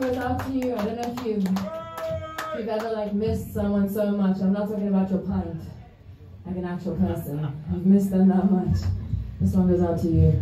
goes out you. I don't know if you've, if you've ever like missed someone so much. I'm not talking about your pint, like an actual person. I've missed them that much. This song goes out to you.